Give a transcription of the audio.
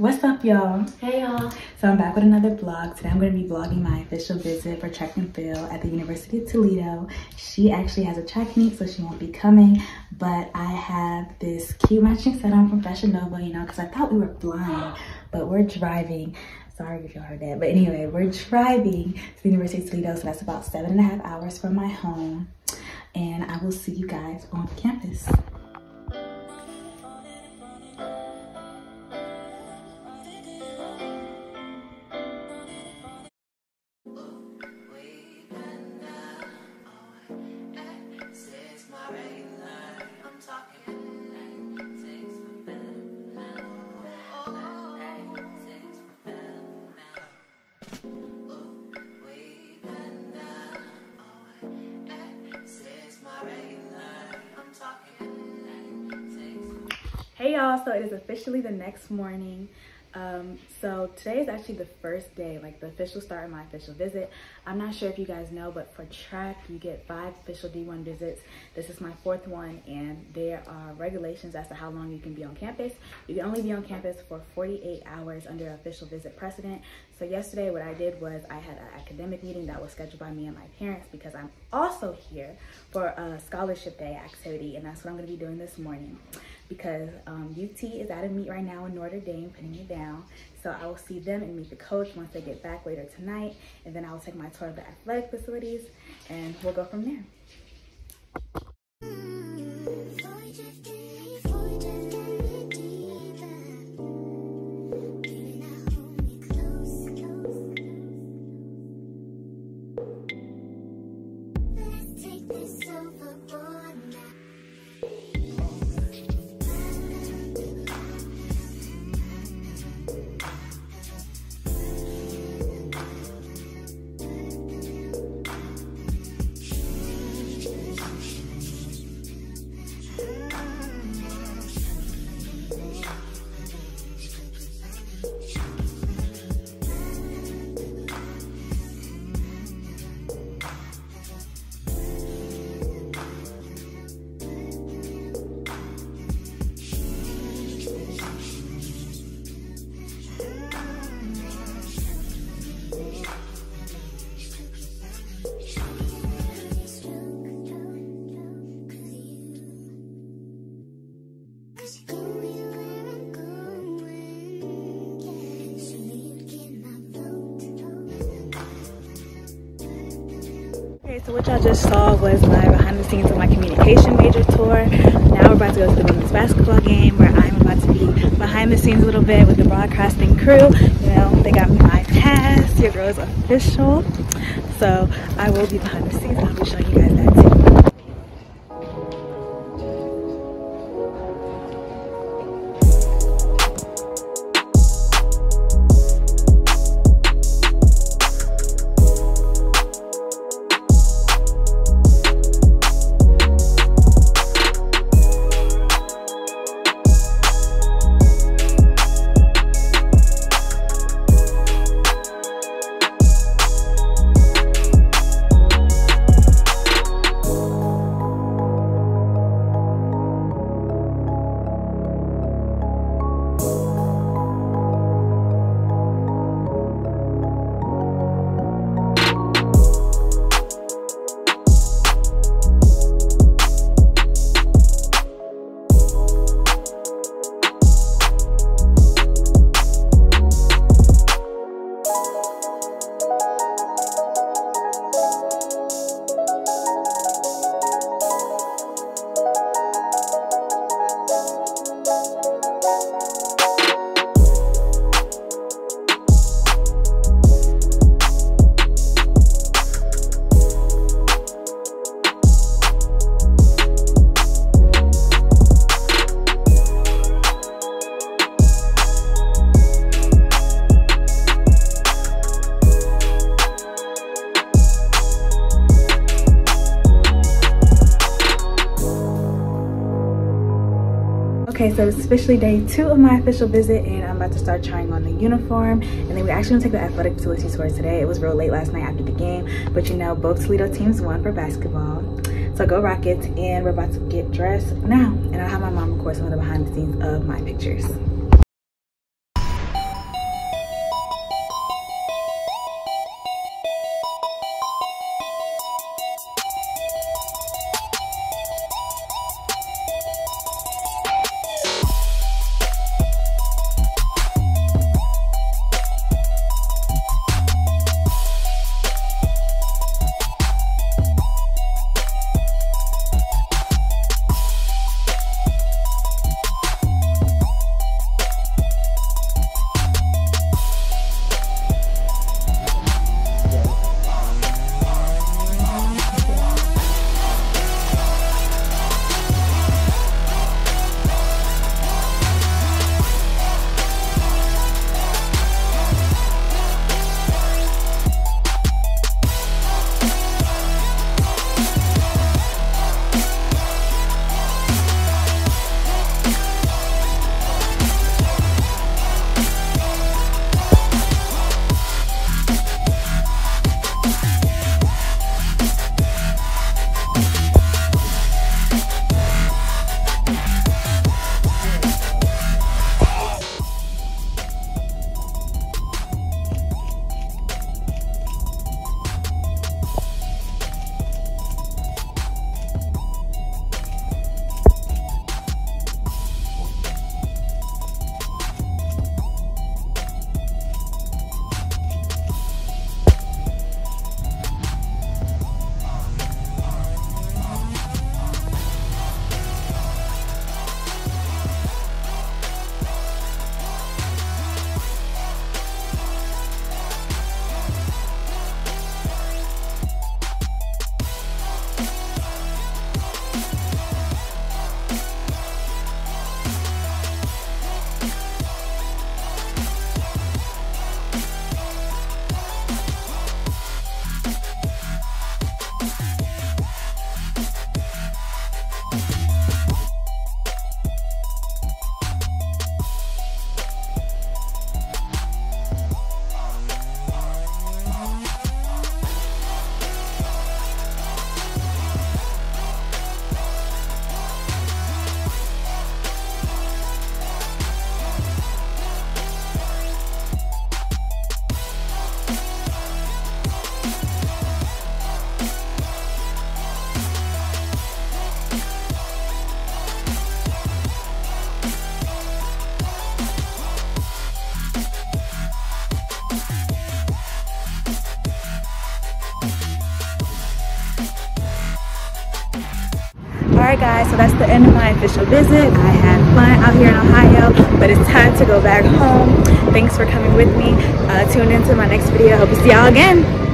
What's up, y'all? Hey, y'all. So I'm back with another vlog. Today I'm going to be vlogging my official visit for track and field at the University of Toledo. She actually has a track meet, so she won't be coming. But I have this cute matching set on from Fashion Nova, you know, because I thought we were flying, but we're driving. Sorry if y'all heard that. But anyway, we're driving to the University of Toledo, so that's about seven and a half hours from my home. And I will see you guys on campus. Hey y'all, so it is officially the next morning. Um, so today is actually the first day, like the official start of my official visit. I'm not sure if you guys know, but for track, you get five official D1 visits. This is my fourth one, and there are regulations as to how long you can be on campus. You can only be on campus for 48 hours under official visit precedent. So yesterday, what I did was I had an academic meeting that was scheduled by me and my parents because I'm also here for a scholarship day activity, and that's what I'm gonna be doing this morning because um, UT is at a meet right now in Notre Dame, putting it down. So I will see them and meet the coach once they get back later tonight. And then I will take my tour of the athletic facilities and we'll go from there. Okay, so what y'all just saw was my behind the scenes of my communication major tour. Now we're about to go to the women's basketball game where I'm about to be behind the scenes a little bit with the broadcasting crew. You know, they got my pass, your girl is official. So I will be behind the scenes and I'll be showing you guys that too. Okay, so it's officially day two of my official visit and I'm about to start trying on the uniform. And then we actually gonna take the athletic facility tour today. It was real late last night after the game, but you know, both Toledo teams won for basketball. So go Rockets and we're about to get dressed now. And I'll have my mom record some of the behind the scenes of my pictures. Guys, so that's the end of my official visit. I had fun out here in Ohio, but it's time to go back home. Thanks for coming with me. Uh, tune into my next video. Hope to see y'all again.